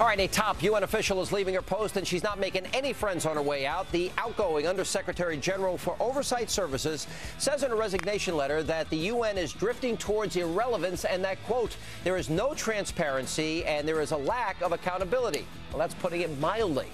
All right, a top UN official is leaving her post, and she's not making any friends on her way out. The outgoing Undersecretary General for Oversight Services says in a resignation letter that the UN is drifting towards irrelevance and that, quote, there is no transparency and there is a lack of accountability. Well, that's putting it mildly.